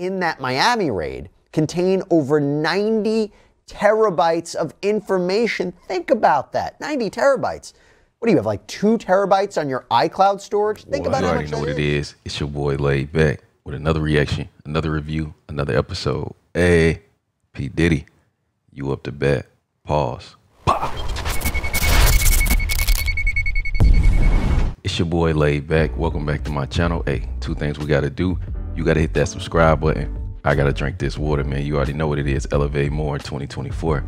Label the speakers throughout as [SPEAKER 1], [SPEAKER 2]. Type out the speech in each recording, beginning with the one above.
[SPEAKER 1] in that Miami raid contain over 90 terabytes of information. Think about that 90 terabytes. What do you have, like two terabytes on your iCloud storage? Think about
[SPEAKER 2] you
[SPEAKER 1] how
[SPEAKER 2] already
[SPEAKER 1] much
[SPEAKER 2] know what it
[SPEAKER 1] is.
[SPEAKER 2] is. It's your boy laid back with another reaction, another review, another episode. Hey, P Diddy, you up to bat? Pause. It's your boy laid back. Welcome back to my channel. Hey, two things we gotta do. You gotta hit that subscribe button. I gotta drink this water, man. You already know what it is. Elevate more in 2024.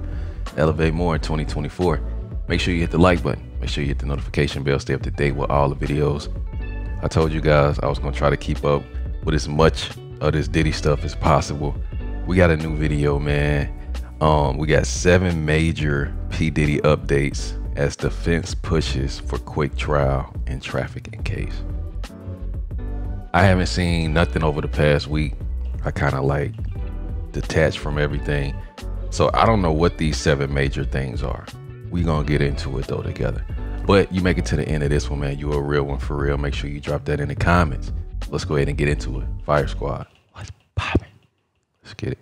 [SPEAKER 2] Elevate more in 2024. Make sure you hit the like button. Make sure you hit the notification bell. Stay up to date with all the videos. I told you guys I was gonna try to keep up with as much of this Diddy stuff as possible. We got a new video, man. Um, we got seven major P Diddy updates as defense pushes for quick trial and traffic in trafficking case. I haven't seen nothing over the past week. I kind of like detached from everything. So I don't know what these seven major things are. We gonna get into it though together. But you make it to the end of this one, man. You a real one for real. Make sure you drop that in the comments. Let's go ahead and get into it. Fire Squad. Let's pop it. Let's get it.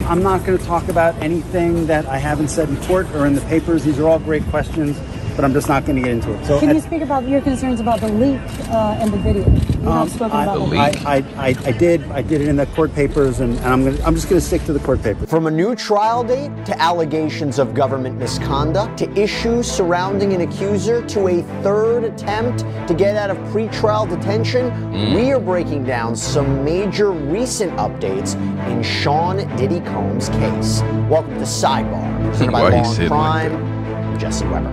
[SPEAKER 3] I'm not going to talk about anything that I haven't said in court or in the papers. These are all great questions, but I'm just not going to get into it. So
[SPEAKER 4] Can you
[SPEAKER 3] at-
[SPEAKER 4] speak about your concerns about the leak uh, and the video? You have spoken
[SPEAKER 3] I,
[SPEAKER 4] about
[SPEAKER 2] The leak.
[SPEAKER 3] I, I, I, I did. I did it in the court papers, and, and I'm going. to I'm just going to stick to the court papers.
[SPEAKER 1] From a new trial date to allegations of government misconduct to issues surrounding an accuser to a third attempt to get out of pretrial detention, we are breaking down some major recent updates in Sean Diddy Combs' case. Welcome to Sidebar, presented by
[SPEAKER 2] Why he
[SPEAKER 1] Law and
[SPEAKER 2] like
[SPEAKER 1] Crime. I'm Jesse Weber.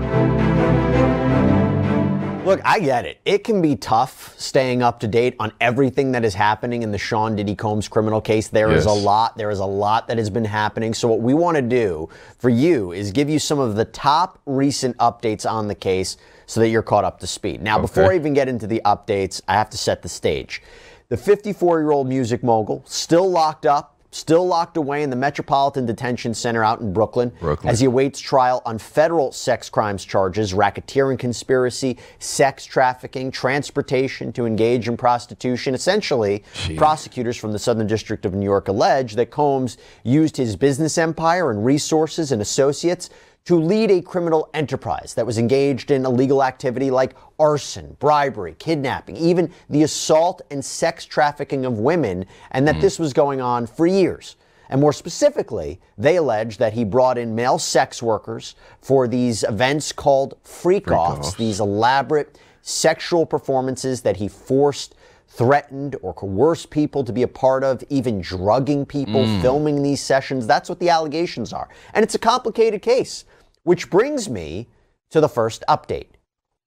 [SPEAKER 1] Look, I get it. It can be tough staying up to date on everything that is happening in the Sean Diddy Combs criminal case. There is a lot. There is a lot that has been happening. So what we want to do for you is give you some of the top recent updates on the case so that you're caught up to speed. Now, before I even get into the updates, I have to set the stage. The 54-year-old music mogul still locked up, still locked away in the Metropolitan Detention Center out in Brooklyn,
[SPEAKER 2] Brooklyn.
[SPEAKER 1] as he awaits trial on federal sex crimes charges, racketeering conspiracy, sex trafficking, transportation to engage in prostitution. Essentially, prosecutors from the Southern District of New York allege that Combs used his business empire and resources and associates to lead a criminal enterprise that was engaged in illegal activity like arson, bribery, kidnapping, even the assault and sex trafficking of women, and that hmm. this was going on for years. And more specifically, they allege that he brought in male sex workers for these events called freak offs, these elaborate sexual performances that he forced, threatened, or coerced people to be a part of, even drugging people, hmm. filming these sessions. That's what the allegations are. And it's a complicated case, which brings me to the first update.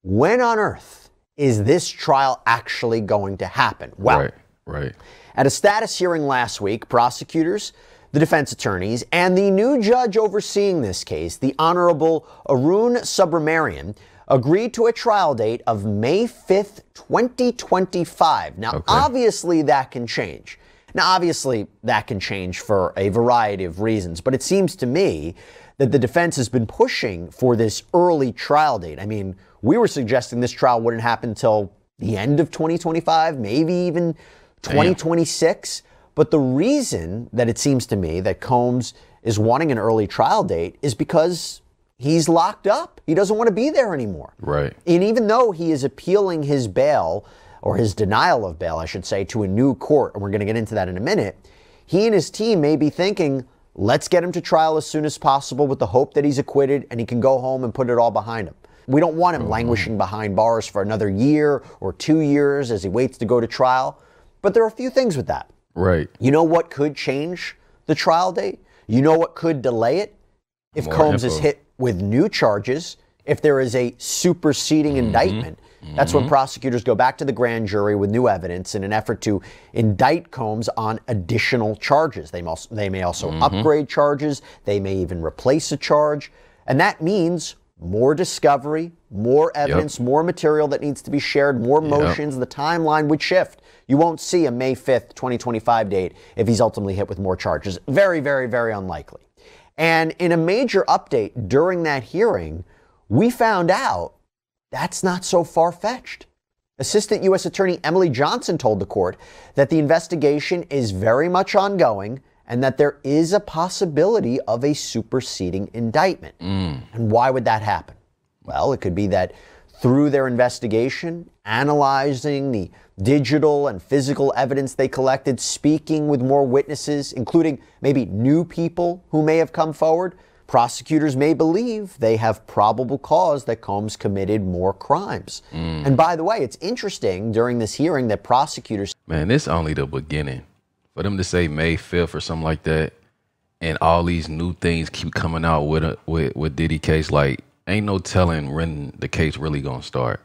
[SPEAKER 1] When on earth is this trial actually going to happen? Well,
[SPEAKER 2] Right, right.
[SPEAKER 1] at a status hearing last week, prosecutors, the defense attorneys, and the new judge overseeing this case, the Honorable Arun Subramanian, agreed to a trial date of May 5th, 2025. Now,
[SPEAKER 2] Okay.
[SPEAKER 1] obviously, that can change. Now, obviously, that can change for a variety of reasons, but it seems to me that the defense has been pushing for this early trial date. I mean, we were suggesting this trial wouldn't happen until the end of 2025, maybe even 2026. But the reason that it seems to me that Combs is wanting an early trial date is because he's locked up. He doesn't want to be there anymore.
[SPEAKER 2] Right.
[SPEAKER 1] And even though he is appealing his bail, or his denial of bail, I should say, to a new court, and we're going to get into that in a minute, he and his team may be thinking, let's get him to trial as soon as possible with the hope that he's acquitted and he can go home and put it all behind him. We don't want him languishing behind bars for another year or two years as he waits to go to trial. But there are a few things with that.
[SPEAKER 2] Right.
[SPEAKER 1] You know what could change the trial date? You know what could delay it? If
[SPEAKER 2] More
[SPEAKER 1] Combs is hit with new charges, if there is a superseding
[SPEAKER 2] Mm-hmm.
[SPEAKER 1] indictment, that's when prosecutors go back to the grand jury with new evidence in an effort to indict Combs on additional charges. They, must, they may also
[SPEAKER 2] Mm-hmm.
[SPEAKER 1] upgrade charges, they may even replace a charge. And that means more discovery, more evidence, more material that needs to be shared, more motions. The timeline would shift. You won't see a May 5th, 2025 date if he's ultimately hit with more charges. Very, very, very unlikely. And in a major update during that hearing, we found out that's not so far fetched. Assistant U.S. Attorney Emily Johnson told the court that the investigation is very much ongoing and that there is a possibility of a superseding indictment. Mm. And why would that happen? Well, it could be that through their investigation, analyzing the digital and physical evidence they collected, speaking with more witnesses, including maybe new people who may have come forward, prosecutors may believe they have probable cause that Combs committed more crimes. Mm. And by the way, it's interesting during this hearing that prosecutors
[SPEAKER 2] Man, this only the beginning. For them to say May 5th or something like that, and all these new things keep coming out with a, with with Diddy case, like ain't no telling when the case really gonna start,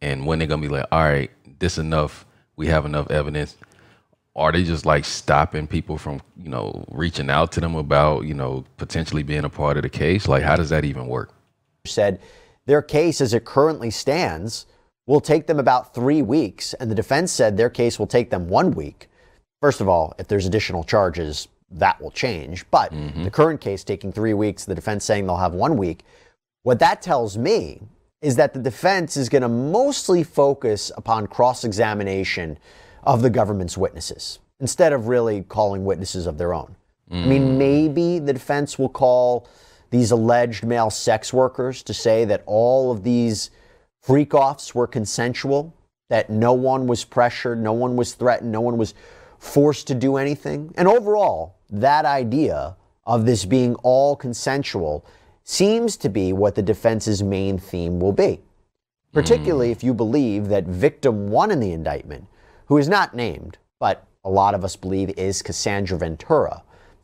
[SPEAKER 2] and when they gonna be like, all right, this enough, we have enough evidence. Are they just like stopping people from you know reaching out to them about you know potentially being a part of the case? Like, how does that even work?
[SPEAKER 1] said their case as it currently stands will take them about three weeks, and the defense said their case will take them one week. First of all, if there's additional charges, that will change. But mm-hmm. the current case taking three weeks, the defense saying they'll have one week. What that tells me is that the defense is going to mostly focus upon cross examination of the government's witnesses instead of really calling witnesses of their own. I mean, mm. maybe the defense will call these alleged male sex workers to say that all of these freak offs were consensual, that no one was pressured, no one was threatened, no one was forced to do anything. And overall, that idea of this being all consensual seems to be what the defense's main theme will be. Particularly mm. if you believe that victim one in the indictment, who is not named, but a lot of us believe is Cassandra Ventura,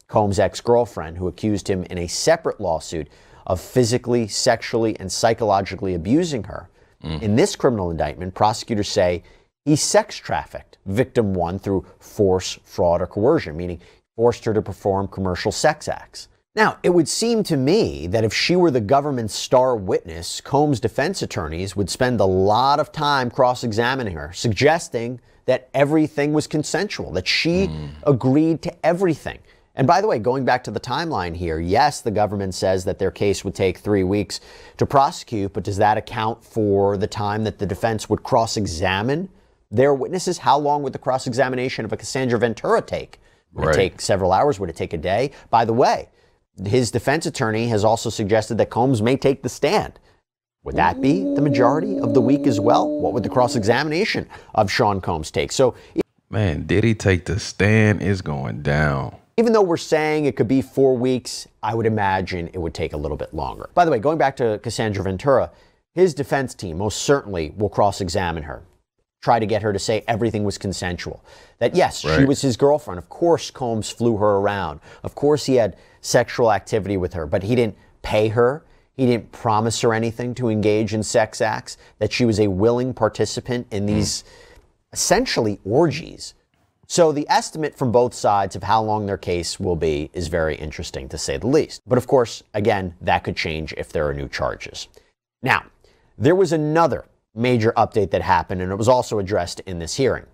[SPEAKER 1] Combs' ex girlfriend, who accused him in a separate lawsuit of physically, sexually, and psychologically abusing her. Mm. In this criminal indictment, prosecutors say he sex trafficked victim one through force, fraud, or coercion, meaning forced her to perform commercial sex acts. Now, it would seem to me that if she were the government's star witness, Combs' defense attorneys would spend a lot of time cross examining her, suggesting that everything was consensual, that she agreed to everything. And by the way, going back to the timeline here, yes, the government says that their case would take three weeks to prosecute, but does that account for the time that the defense would cross examine their witnesses? How long would the cross examination of a Cassandra Ventura take? Would
[SPEAKER 2] Right.
[SPEAKER 1] it take several hours? Would it take a day? By the way, his defense attorney has also suggested that Combs may take the stand. Would that be the majority of the week as well? What would the cross examination of Sean Combs take? So
[SPEAKER 2] Man, did he take the stand? Is going down.
[SPEAKER 1] even though we're saying it could be four weeks, I would imagine it would take a little bit longer. By the way, going back to Cassandra Ventura, his defense team most certainly will cross examine her, try to get her to say everything was consensual. That yes, she was his girlfriend. Of course, Combs flew her around. Of course, he had sexual activity with her, but he didn't pay her. He didn't promise her anything to engage in sex acts, that she was a willing participant in these essentially orgies. So the estimate from both sides of how long their case will be is very interesting to say the least. But of course, again, that could change if there are new charges. Now, there was another major update that happened, and it was also addressed in this hearing.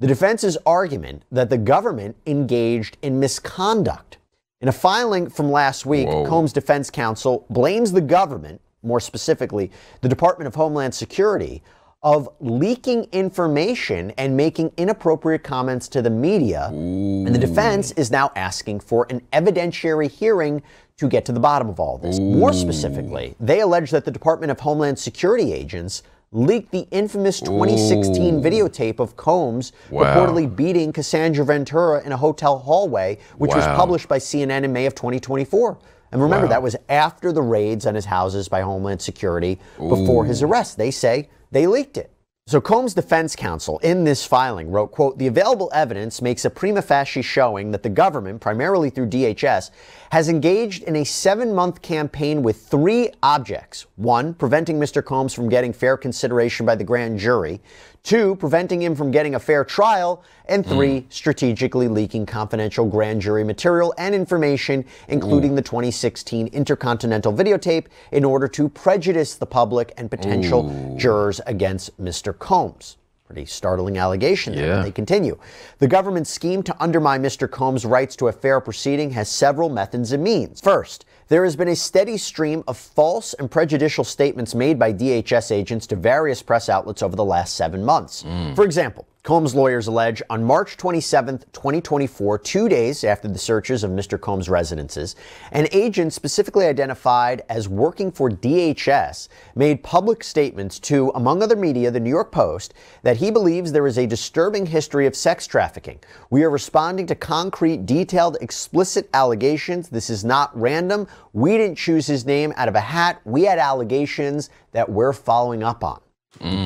[SPEAKER 1] The defense's argument that the government engaged in misconduct. In a filing from last week,
[SPEAKER 2] Whoa.
[SPEAKER 1] Combs' defense counsel blames the government, more specifically, the Department of Homeland Security, of leaking information and making inappropriate comments to the media. And the defense is now asking for an evidentiary hearing to get to the bottom of all this. More specifically, they allege that the Department of Homeland Security agents leaked the infamous 2016
[SPEAKER 2] Ooh.
[SPEAKER 1] videotape of Combs
[SPEAKER 2] Wow.
[SPEAKER 1] reportedly beating Cassandra Ventura in a hotel hallway, which was published by CNN in May of 2024. And remember,
[SPEAKER 2] Wow.
[SPEAKER 1] that was after the raids on his houses by Homeland Security before his arrest. They say they leaked it. So Combs' defense counsel in this filing wrote, quote, the available evidence makes a prima facie showing that the government, primarily through DHS, has engaged in a seven-month campaign with three objects. One, preventing Mr. Combs from getting fair consideration by the grand jury. Two, preventing him from getting a fair trial. And hmm. three, strategically leaking confidential grand jury material and information, including hmm. the 2016 Intercontinental videotape, in order to prejudice the public and potential jurors against Mr. Combs. Pretty startling allegation there.
[SPEAKER 2] Yeah.
[SPEAKER 1] They continue. The government's scheme to undermine Mr. Combs' rights to a fair proceeding has several methods and means. First, there has been a steady stream of false and prejudicial statements made by DHS agents to various press outlets over the last seven months. Mm. For example, Combs' lawyers allege on March 27, 2024, two days after the searches of Mr. Combs' residences, an agent specifically identified as working for DHS made public statements to, among other media, the New York Post, that he believes there is a disturbing history of sex trafficking. We are responding to concrete, detailed, explicit allegations. This is not random. We didn't choose his name out of a hat. We had allegations that we're following up on.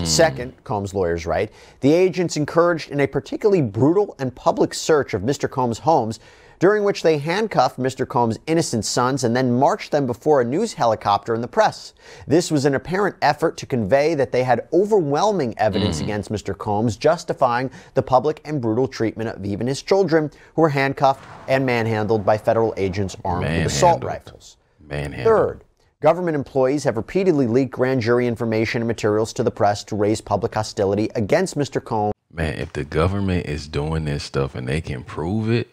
[SPEAKER 1] Second, Combs' lawyers write, the agents encouraged in a particularly brutal and public search of Mr. Combs' homes, during which they handcuffed Mr. Combs' innocent sons and then marched them before a news helicopter in the press. This was an apparent effort to convey that they had overwhelming evidence mm. against Mr. Combs, justifying the public and brutal treatment of even his children, who were handcuffed and manhandled by federal agents armed with assault rifles.
[SPEAKER 2] Manhandle.
[SPEAKER 1] Third, government employees have repeatedly leaked grand jury information and materials to the press to raise public hostility against Mr. Combs
[SPEAKER 2] Man, if the government is doing this stuff and they can prove it,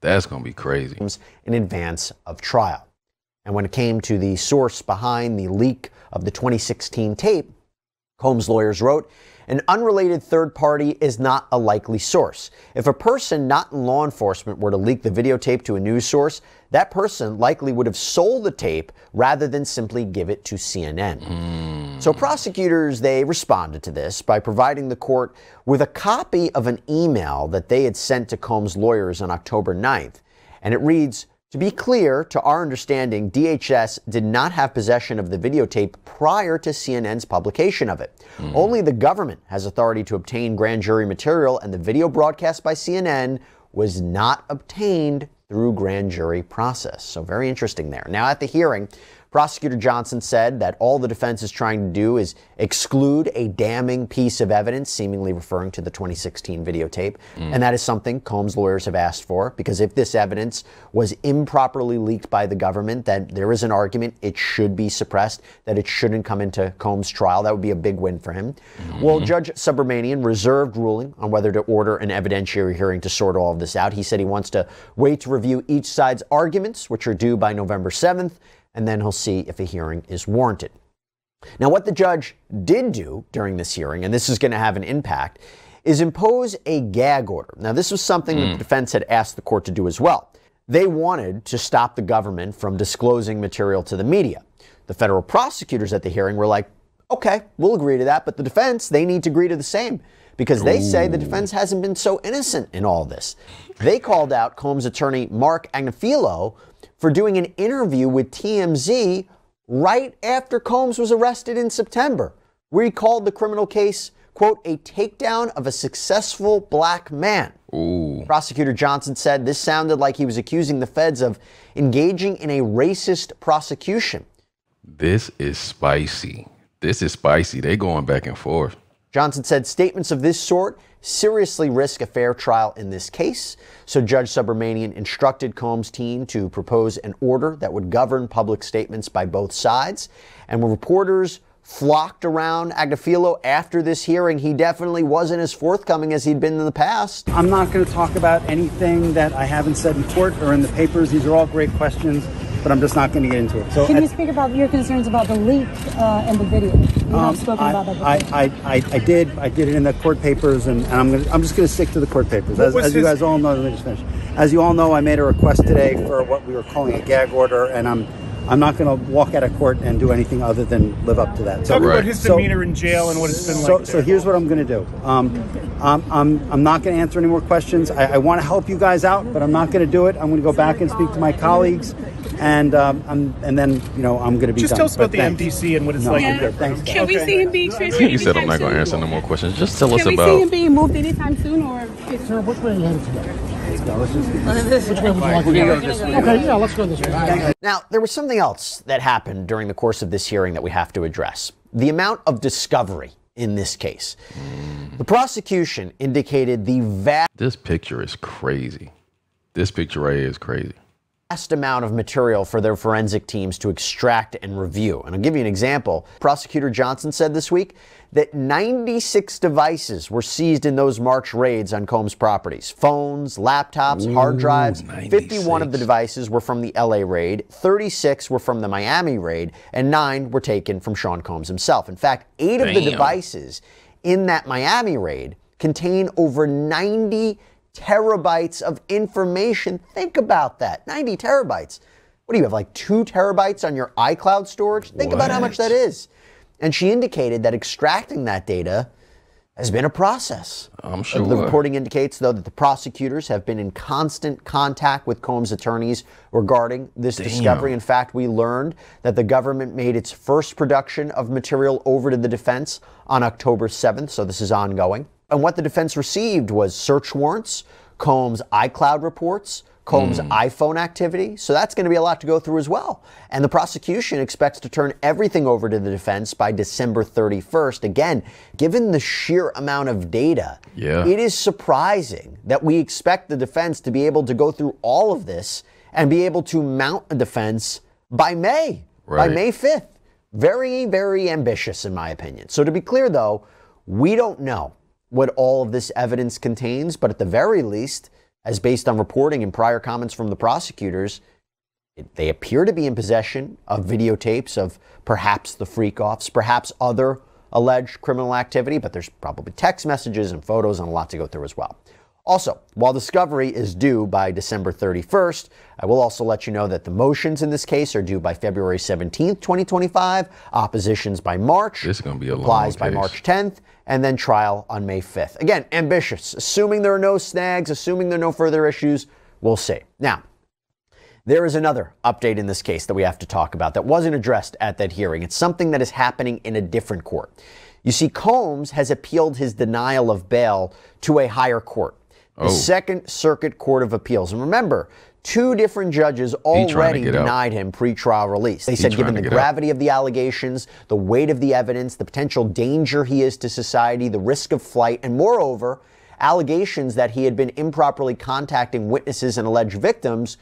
[SPEAKER 2] that's gonna be crazy.
[SPEAKER 1] in advance of trial. And when it came to the source behind the leak of the 2016 tape, Combs' lawyers wrote, an unrelated third party is not a likely source. If a person not in law enforcement were to leak the videotape to a news source, that person likely would have sold the tape rather than simply give it to CNN. Hmm. So prosecutors they responded to this by providing the court with a copy of an email that they had sent to Combs' lawyers on October 9th. And it reads, to be clear, to our understanding, DHS did not have possession of the videotape prior to CNN's publication of it. Hmm. Only the government has authority to obtain grand jury material, and the video broadcast by CNN was not obtained through grand jury process. So very interesting there. Now at the hearing, Prosecutor Johnson said that all the defense is trying to do is exclude a damning piece of evidence, seemingly referring to the 2016 videotape. Mm. And that is something Combs' lawyers have asked for, because if this evidence was improperly leaked by the government, then there is an argument it should be suppressed, that it shouldn't come into Combs' trial. That would be a big win for him. Mm-hmm. Well, Judge Subramanian reserved ruling on whether to order an evidentiary hearing to sort all of this out. He said he wants to wait to review each side's arguments, which are due by November 7th, and then he'll see if a hearing is warranted. Now, what the judge did do during this hearing, and this is going to have an impact, is impose a gag order. Now, this was something that the hmm. defense had asked the court to do as well. They wanted to stop the government from disclosing material to the media. The federal prosecutors at the hearing were like, okay, we'll agree to that, but the defense, they need to agree to the same because they say the defense hasn't been so innocent in all this. They called out Combs' attorney Marc Agnifilo for doing an interview with TMZ right after Combs was arrested in September, where he called the criminal case, quote, a takedown of a successful black man.
[SPEAKER 2] Ooh.
[SPEAKER 1] Prosecutor Johnson said this sounded like he was accusing the feds of engaging in a racist prosecution.
[SPEAKER 2] This is spicy. This is spicy. They going back and forth.
[SPEAKER 1] Johnson said statements of this sort seriously risk a fair trial in this case. So Judge Subramanian instructed Combs' team to propose an order that would govern public statements by both sides. And when reporters flocked around Agnifilo after this hearing, he definitely wasn't as forthcoming as he'd been in the past.
[SPEAKER 3] I'm not going to talk about anything that I haven't said in court or in the papers. These are all great questions, but I'm just not going to get into it. So
[SPEAKER 4] Can
[SPEAKER 3] at-
[SPEAKER 4] you speak about your concerns about the leak uh, and the video? You have spoken
[SPEAKER 3] I,
[SPEAKER 4] about that before.
[SPEAKER 3] I, I, I, I did. I did it in the court papers, and, and I'm gonna, I'm just going to stick to the court papers. As, as you guys all know, let me just finish. As you all know, I made a request today for what we were calling a gag order, and I'm I'm not going to walk out of court and do anything other than live up to that. So,
[SPEAKER 5] Talk
[SPEAKER 2] Right.
[SPEAKER 5] about his
[SPEAKER 3] so-
[SPEAKER 5] demeanor in jail and what it's been
[SPEAKER 3] so,
[SPEAKER 5] like.
[SPEAKER 3] so
[SPEAKER 5] there.
[SPEAKER 3] here's what I'm going to do. Um, I'm, I'm, I'm not going to answer any more questions. I, I want to help you guys out, but I'm not going to do it. I'm going to go back and speak to my colleagues, and um, I'm, and then you know I'm going to be
[SPEAKER 5] Just
[SPEAKER 3] done.
[SPEAKER 5] tell us about
[SPEAKER 3] But
[SPEAKER 5] the
[SPEAKER 3] thanks.
[SPEAKER 5] MDC and what it's
[SPEAKER 3] No,
[SPEAKER 5] like.
[SPEAKER 3] I'm
[SPEAKER 5] in there.
[SPEAKER 3] Thanks.
[SPEAKER 6] Can we see him being transferred?
[SPEAKER 2] He said I'm not gonna answer no more questions. Just tell us about.
[SPEAKER 6] Can we see him being moved anytime soon, or?
[SPEAKER 7] Sir, which way are Okay, yeah, let's go this way.
[SPEAKER 1] Now, there was something else that happened during the course of this hearing that we have to address the amount of discovery in this case. The prosecution indicated the vast
[SPEAKER 2] this picture is crazy. This picture right here is crazy.
[SPEAKER 1] Vast amount of material for their forensic teams to extract and review. And I'll give you an example. Prosecutor Johnson said this week that 96 devices were seized in those March raids on Combs properties phones, laptops, Ooh, hard drives. 96. 51 of the devices were from the LA raid, 36 were from the Miami raid, and nine were taken from Sean Combs himself. In fact, eight Damn. of the devices in that Miami raid contain over 90 terabytes of information. Think about that 90 terabytes. What do you have, like two terabytes on your iCloud storage? Think what? about how much that is. And she indicated that extracting that data has been a process.
[SPEAKER 2] I'm sure.
[SPEAKER 1] The reporting indicates, though, that the prosecutors have been in constant contact with Combs' attorneys regarding this Damn. discovery. In fact, we learned that the government made its first production of material over to the defense on October 7th, so this is ongoing. And what the defense received was search warrants, Combs' iCloud reports, Combs' mm. iPhone activity. So that's going to be a lot to go through as well. And the prosecution expects to turn everything over to the defense by December 31st. Again, given the sheer amount of data,
[SPEAKER 2] yeah.
[SPEAKER 1] it is surprising that we expect the defense to be able to go through all of this and be able to mount a defense by May, right. by May 5th. Very, very ambitious, in my opinion. So to be clear, though, we don't know what all of this evidence contains, but at the very least, as based on reporting and prior comments from the prosecutors, they appear to be in possession of videotapes of perhaps the freak offs, perhaps other alleged criminal activity, but there's probably text messages and photos and a lot to go through as well. Also, while discovery is due by December 31st, I will also let you know that the motions in this case are due by February 17th, 2025, oppositions by March,
[SPEAKER 2] this is going to be a
[SPEAKER 1] applies by March 10th, and then trial on May 5th. Again, ambitious. Assuming there are no snags, assuming there are no further issues, we'll see. Now, there is another update in this case that we have to talk about that wasn't addressed at that hearing. It's something that is happening in a different court. You see, Combs has appealed his denial of bail to a higher court the oh. Second Circuit Court of Appeals. And remember, two different judges already denied out. him pretrial release. They said, given the gravity out. of the allegations, the weight of the evidence, the potential danger he is to society, the risk of flight, and moreover, allegations that he had been improperly contacting witnesses and alleged victims,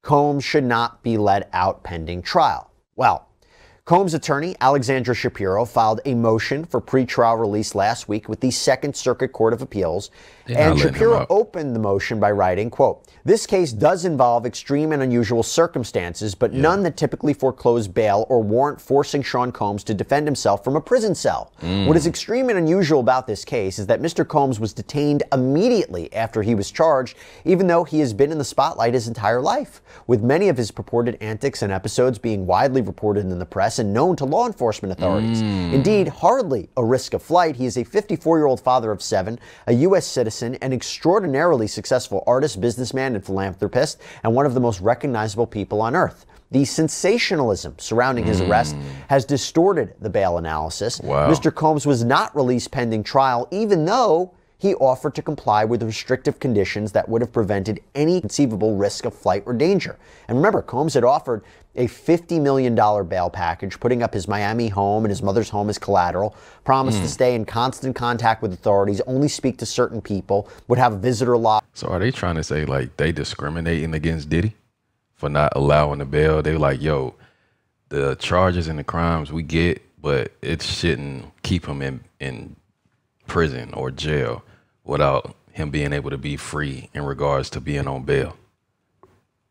[SPEAKER 1] Combs should not be let out pending trial. Well, Combs' attorney, Alexandra Shapiro, filed a motion for pretrial release last week with the Second Circuit Court of Appeals. They're and Shapiro opened the motion by writing, quote, this case does involve extreme and unusual circumstances, but yeah. none that typically foreclose bail or warrant forcing Sean Combs to defend himself from a prison cell. Mm. What is extreme and unusual about this case is that Mr. Combs was detained immediately after he was charged, even though he has been in the spotlight his entire life, with many of his purported antics and episodes being widely reported in the press known to law enforcement authorities. Mm. Indeed, hardly a risk of flight. He is a 54 year old father of seven, a U.S. citizen, an extraordinarily successful artist, businessman, and philanthropist, and one of the most recognizable people on earth. The sensationalism surrounding his mm. arrest has distorted the bail analysis.
[SPEAKER 2] Wow.
[SPEAKER 1] Mr. Combs was not released pending trial, even though he offered to comply with restrictive conditions that would have prevented any conceivable risk of flight or danger. And remember, Combs had offered a $50 million bail package, putting up his Miami home and his mother's home as collateral, promised mm. to stay in constant contact with authorities, only speak to certain people, would have a visitor log.
[SPEAKER 2] So are they trying to say like they discriminating against Diddy for not allowing the bail? They like, yo, the charges and the crimes we get, but it shouldn't keep him in, in prison or jail without him being able to be free in regards to being on bail.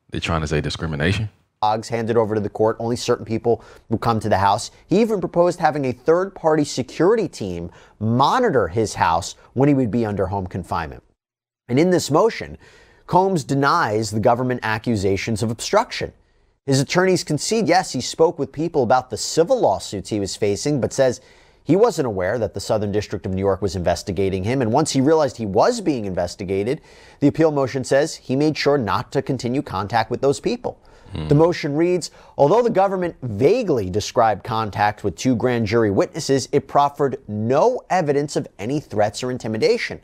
[SPEAKER 2] They're trying to say discrimination?
[SPEAKER 1] Logs handed over to the court. Only certain people would come to the house. He even proposed having a third party security team monitor his house when he would be under home confinement. And in this motion, Combs denies the government accusations of obstruction. His attorneys concede, yes, he spoke with people about the civil lawsuits he was facing, but says he wasn't aware that the Southern District of New York was investigating him, and once he realized he was being investigated, the appeal motion says he made sure not to continue contact with those people. Hmm. The motion reads Although the government vaguely described contact with two grand jury witnesses, it proffered no evidence of any threats or intimidation.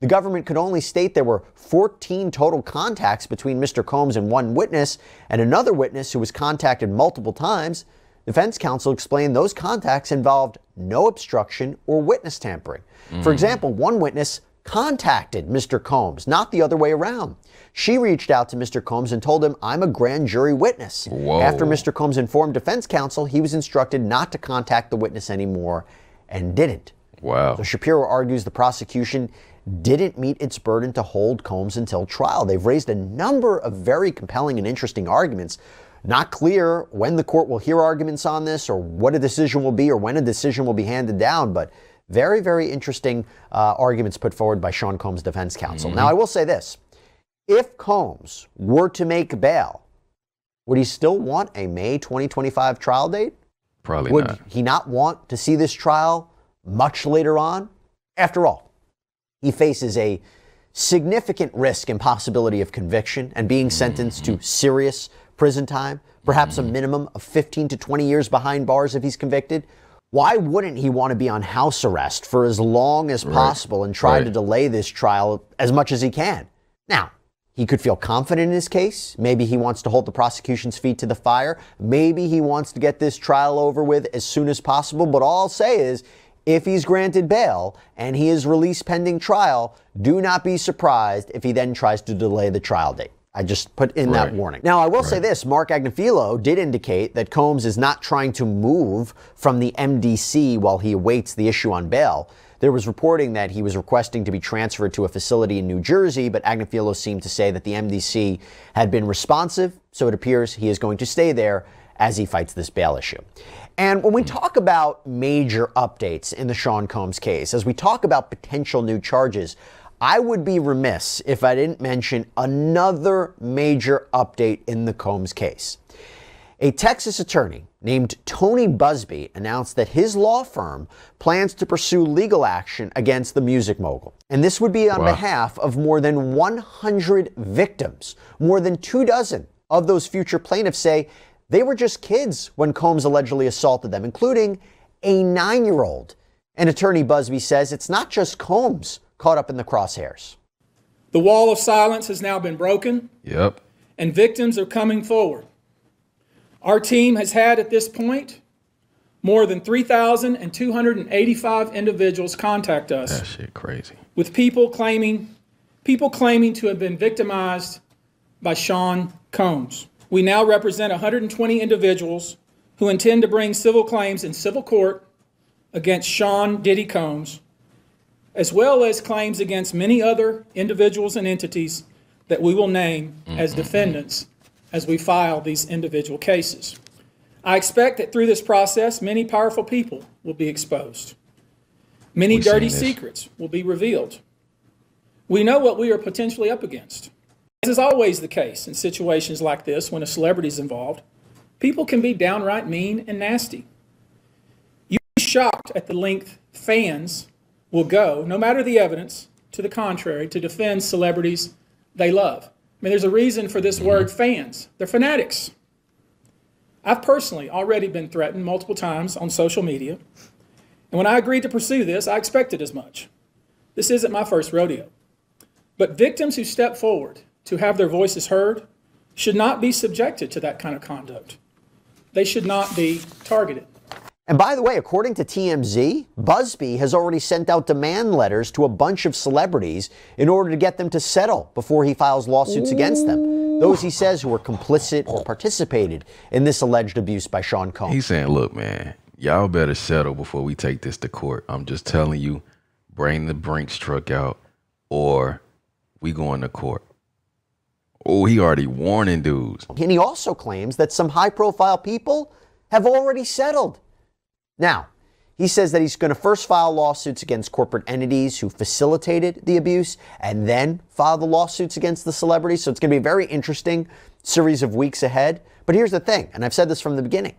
[SPEAKER 1] The government could only state there were 14 total contacts between Mr. Combs and one witness, and another witness who was contacted multiple times. Defense counsel explained those contacts involved no obstruction or witness tampering. Mm. For example, one witness contacted Mr. Combs, not the other way around. She reached out to Mr. Combs and told him, I'm a grand jury witness.
[SPEAKER 2] Whoa.
[SPEAKER 1] After Mr. Combs informed defense counsel, he was instructed not to contact the witness anymore and didn't.
[SPEAKER 2] Wow.
[SPEAKER 1] So Shapiro argues the prosecution didn't meet its burden to hold Combs until trial. They've raised a number of very compelling and interesting arguments. Not clear when the court will hear arguments on this or what a decision will be or when a decision will be handed down, but very, very interesting uh, arguments put forward by Sean Combs' defense counsel. Now, I will say this if Combs were to make bail, would he still want a May 2025 trial date?
[SPEAKER 2] Probably not.
[SPEAKER 1] Would
[SPEAKER 2] not.
[SPEAKER 1] he not want to see this trial much later on? After all, he faces a significant risk and possibility of conviction and being sentenced to serious prison time, perhaps a mm-hmm. minimum of 15 to 20 years behind bars if he's convicted. Why wouldn't he want to be on house arrest for as long as possible and try
[SPEAKER 2] Right.
[SPEAKER 1] to delay this trial as much as he can? Now, he could feel confident in his case. Maybe he wants to hold the prosecution's feet to the fire. Maybe he wants to get this trial over with as soon as possible. But all I'll say is if he's granted bail and he is released pending trial, do not be surprised if he then tries to delay the trial date. I just put in that warning. Now, I will say this Marc Agnifilo did indicate that Combs is not trying to move from the MDC while he awaits the issue on bail. There was reporting that he was requesting to be transferred to a facility in New Jersey, but Agnifilo seemed to say that the MDC had been responsive, so it appears he is going to stay there as he fights this bail issue. And when we talk about major updates in the Sean Combs case, as we talk about potential new charges, I would be remiss if I didn't mention another major update in the Combs case. A Texas attorney named Tony Buzbee announced that his law firm plans to pursue legal action against the music mogul. And this would be on
[SPEAKER 2] Wow.
[SPEAKER 1] behalf of more than 100 victims. More than two dozen of those future plaintiffs say they were just kids when Combs allegedly assaulted them, including a nine year old. And attorney Buzbee says it's not just Combs caught up in the crosshairs.
[SPEAKER 5] The wall of silence has now been broken,
[SPEAKER 2] Yep.
[SPEAKER 5] and victims are coming forward. Our team has had at this point more than 3,285 individuals contact us
[SPEAKER 2] That shit crazy.
[SPEAKER 5] with people claiming people claiming to have been victimized by Sean Combs. We now represent 120 individuals who intend to bring civil claims in civil court against Sean Diddy Combs, as well as claims against many other individuals and entities that we will name as mm-hmm. defendants as we file these individual cases. I expect that through this process, many powerful people will be exposed. Many
[SPEAKER 2] We've
[SPEAKER 5] dirty secrets will be revealed. We know what we are potentially up against. As is always the case in situations like this when a celebrity is involved, people can be downright mean and nasty. You'd be shocked at the length fans will go, no matter the evidence, to the contrary, to defend celebrities they love. I mean, there's a reason for this word mm-hmm. fans. They're fanatics. I've personally already been threatened multiple times on social media. And when I agreed to pursue this, I expected as much. This isn't my first rodeo. But victims who step forward to have their voices heard should not be subjected to that kind of conduct. They should not be targeted.
[SPEAKER 1] And by the way, according to TMZ, Buzbee has already sent out demand letters to a bunch of celebrities in order to get them to settle before he files lawsuits against them. Those he says who were complicit or participated in this alleged abuse by Sean Combs.
[SPEAKER 2] He's saying, look, man, y'all better settle before we take this to court. I'm just telling you, bring the Brinks truck out or we going to court. Oh, he already warning dudes.
[SPEAKER 1] And he also claims that some high profile people have already settled. Now, he says that he's going to first file lawsuits against corporate entities who facilitated the abuse and then file the lawsuits against the celebrities. So it's going to be a very interesting series of weeks ahead. But here's the thing, and I've said this from the beginning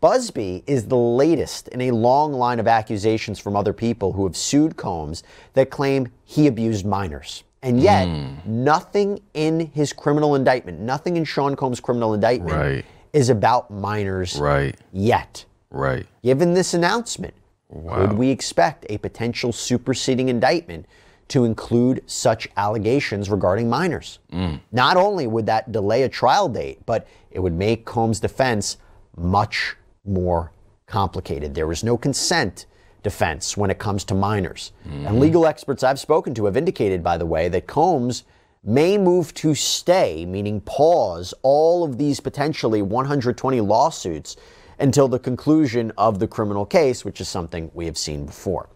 [SPEAKER 1] Buzbee is the latest in a long line of accusations from other people who have sued Combs that claim he abused minors. And yet, hmm. nothing in his criminal indictment, nothing in Sean Combs' criminal indictment
[SPEAKER 2] Right.
[SPEAKER 1] is about minors
[SPEAKER 2] Right,
[SPEAKER 1] yet.
[SPEAKER 2] Right.
[SPEAKER 1] Given this announcement,
[SPEAKER 2] Wow.
[SPEAKER 1] could we expect a potential superseding indictment to include such allegations regarding minors? Not only would that delay a trial date, but it would make Combs' defense much more complicated. There is no consent defense when it comes to minors. Mm-hmm. And legal experts I've spoken to have indicated, by the way, that Combs may move to stay, meaning pause, all of these potentially 120 lawsuits until the conclusion of the criminal case, which is something we have seen before.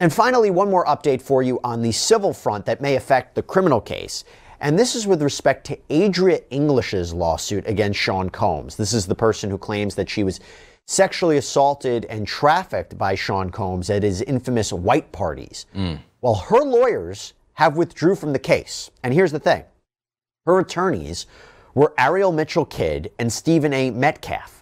[SPEAKER 1] And finally, one more update for you on the civil front that may affect the criminal case. And this is with respect to Adria English's lawsuit against Sean Combs. This is the person who claims that she was sexually assaulted and trafficked by Sean Combs at his infamous white parties. Mm. Well, her lawyers have withdrew from the case. And here's the thing. Her attorneys were Ariel Mitchell Kidd and Stephen A. Metcalf.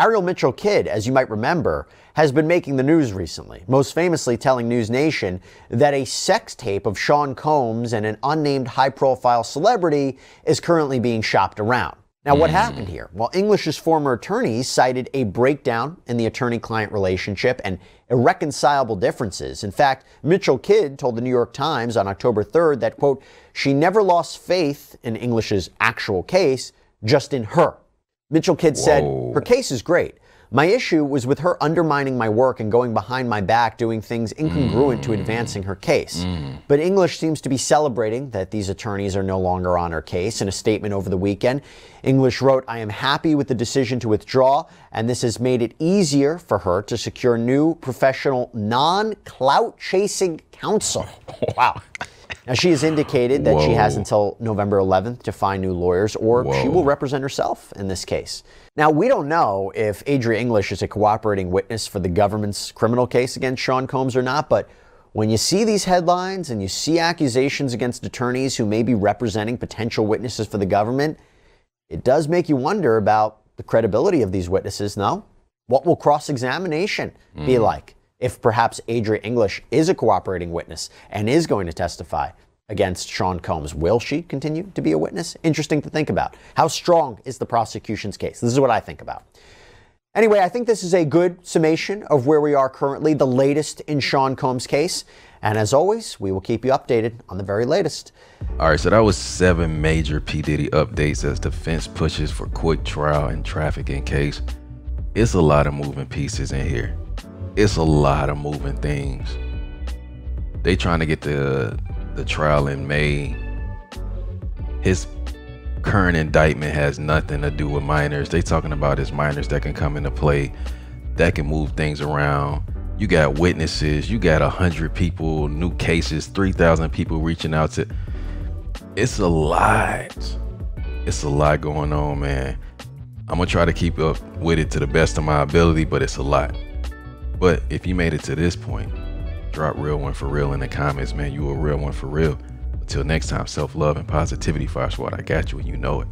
[SPEAKER 1] Ariel Mitchell Kidd, as you might remember, has been making the news recently, most famously telling News Nation that a sex tape of Sean Combs and an unnamed high profile celebrity is currently being shopped around. Now, what mm. happened here? Well, English's former attorneys cited a breakdown in the attorney client relationship and irreconcilable differences. In fact, Mitchell Kidd told the New York Times on October 3rd that, quote, she never lost faith in English's actual case, just in her. Mitchell Kidd Whoa. said, Her case is great. My issue was with her undermining my work and going behind my back, doing things incongruent mm. to advancing her case. Mm. But English seems to be celebrating that these attorneys are no longer on her case. In a statement over the weekend, English wrote, I am happy with the decision to withdraw, and this has made it easier for her to secure new professional, non clout chasing counsel. Wow. Now, she has indicated that Whoa. she has until November 11th to find new lawyers, or Whoa. she will represent herself in this case. Now, we don't know if Adria English is a cooperating witness for the government's criminal case against Sean Combs or not, but when you see these headlines and you see accusations against attorneys who may be representing potential witnesses for the government, it does make you wonder about the credibility of these witnesses, no? What will cross examination mm. be like? If perhaps Adria English is a cooperating witness and is going to testify against Sean Combs. Will she continue to be a witness? Interesting to think about. How strong is the prosecution's case? This is what I think about. Anyway, I think this is a good summation of where we are currently, the latest in Sean Combs' case. And as always, we will keep you updated on the very latest.
[SPEAKER 2] All right, so that was seven major P. Diddy updates as defense pushes for quick trial and trafficking case. It's a lot of moving pieces in here it's a lot of moving things. They trying to get the the trial in May. His current indictment has nothing to do with minors. They talking about his minors that can come into play, that can move things around. You got witnesses. You got a hundred people, new cases, three thousand people reaching out to. It's a lot. It's a lot going on, man. I'm gonna try to keep up with it to the best of my ability, but it's a lot. But if you made it to this point, drop real one for real in the comments, man. You a real one for real. Until next time, self love and positivity. Fire what I got you, and you know it.